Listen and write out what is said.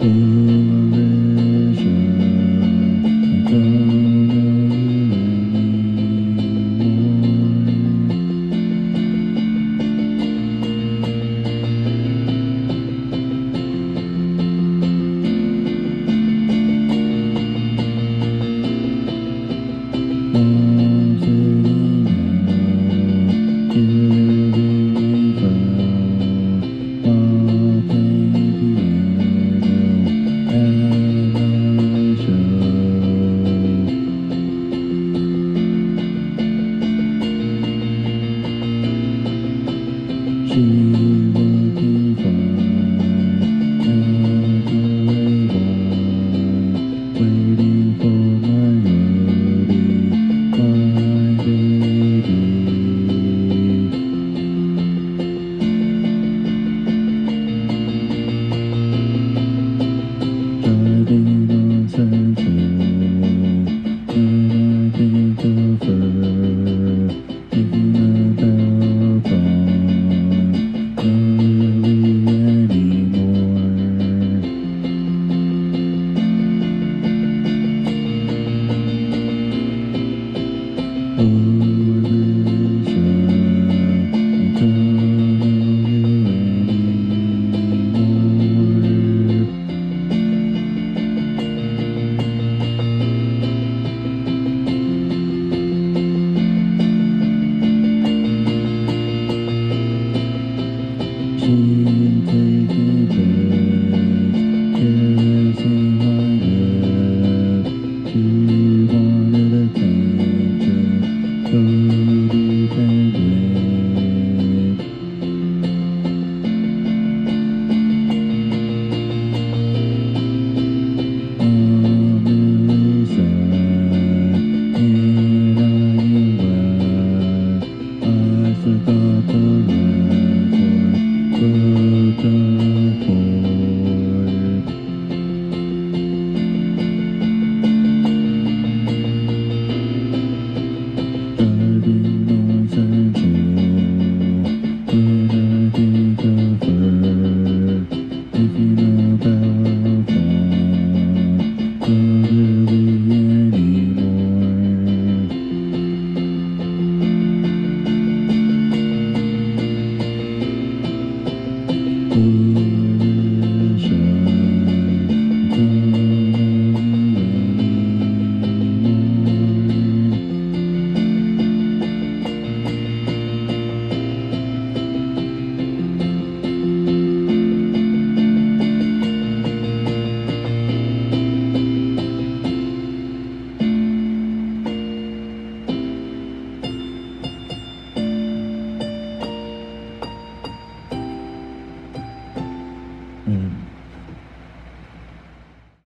Música you.